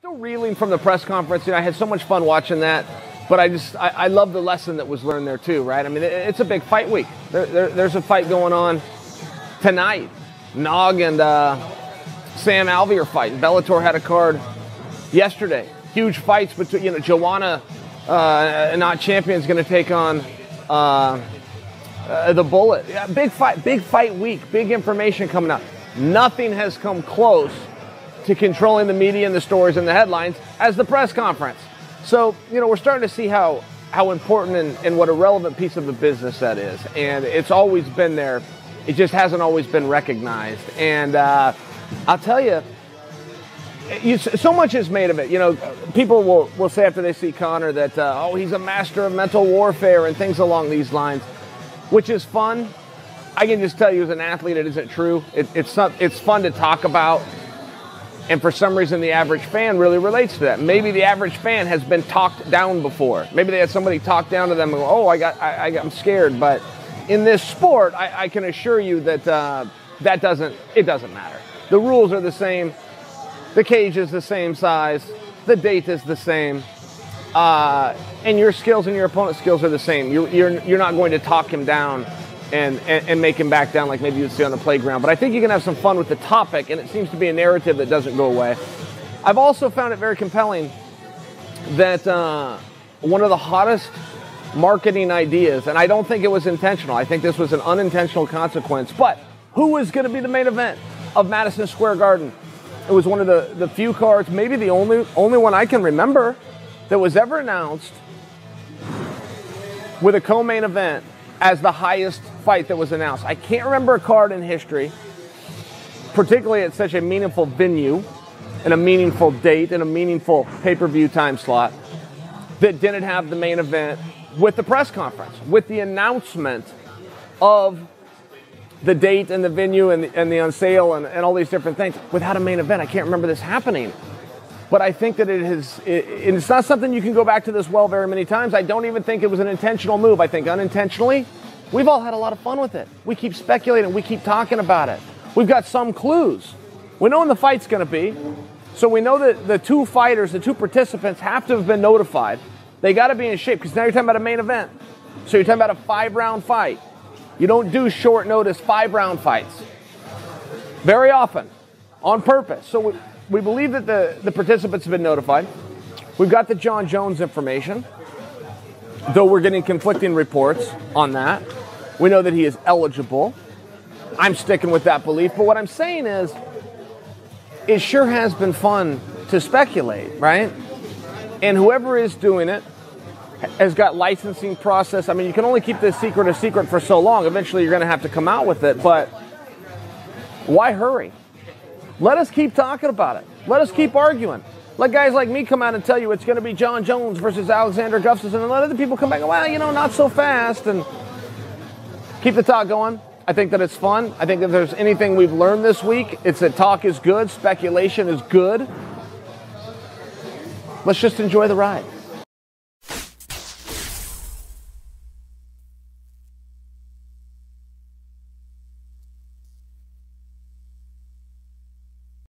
Still reeling from the press conference. You know, I had so much fun watching that, but I just I, I love the lesson that was learned there too, right? I mean, it, it's a big fight week. There, there, there's a fight going on tonight. Nog and uh, Sam Alvey are fighting. Bellator had a card yesterday. Huge fights between you know Joanna, uh, not champion, is going to take on. Uh, uh, the bullet, yeah, big fight, big fight week, big information coming up. Nothing has come close to controlling the media and the stories and the headlines as the press conference. So, you know, we're starting to see how, how important and, and what a relevant piece of the business that is. And it's always been there. It just hasn't always been recognized. And uh, I'll tell you, you, so much is made of it. You know, people will, will say after they see Conor that, uh, oh, he's a master of mental warfare and things along these lines, which is fun. I can just tell you as an athlete, it isn't true. It, it's, not, it's fun to talk about. And for some reason, the average fan really relates to that. Maybe the average fan has been talked down before. Maybe they had somebody talk down to them and go, "Oh, I got, I, am scared." But in this sport, I, I can assure you that uh, that doesn't, it doesn't matter. The rules are the same. The cage is the same size. The date is the same. Uh, and your skills and your opponent's skills are the same. You're, you're, you're not going to talk him down and, and, and, make him back down like maybe you'd see on the playground. But I think you can have some fun with the topic, and it seems to be a narrative that doesn't go away. I've also found it very compelling that uh, one of the hottest marketing ideas, and I don't think it was intentional, I think this was an unintentional consequence, but who was going to be the main event of Madison Square Garden? It was one of the, the few cards, maybe the only, only one I can remember, that was ever announced with a co main event as the highest fight that was announced. I can't remember a card in history, particularly at such a meaningful venue and a meaningful date and a meaningful pay per view time slot, that didn't have the main event with the press conference, with the announcement of the date and the venue and the, and the on sale and, and all these different things without a main event. I can't remember this happening. But I think that it has, it, it's not something you can go back to this well very many times. I don't even think it was an intentional move. I think unintentionally, we've all had a lot of fun with it. We keep speculating, we keep talking about it. We've got some clues. We know when the fight's going to be. So we know that the two fighters, the two participants, have to have been notified. They got to be in shape because now you're talking about a main event. So you're talking about a five round fight. You don't do short notice five round fights very often on purpose. So we, we believe that the, the participants have been notified. We've got the Jon Jones information, though we're getting conflicting reports on that. We know that he is eligible. I'm sticking with that belief. But what I'm saying is, it sure has been fun to speculate, right? And whoever is doing it has got licensing process. I mean, you can only keep this secret a secret for so long. Eventually, you're going to have to come out with it. But why hurry? Let us keep talking about it. Let us keep arguing. Let guys like me come out and tell you it's going to be Jon Jones versus Alexander Gustafsson, and let other people come back well, you know, not so fast, and keep the talk going. I think that it's fun. I think if there's anything we've learned this week, it's that talk is good, speculation is good. Let's just enjoy the ride.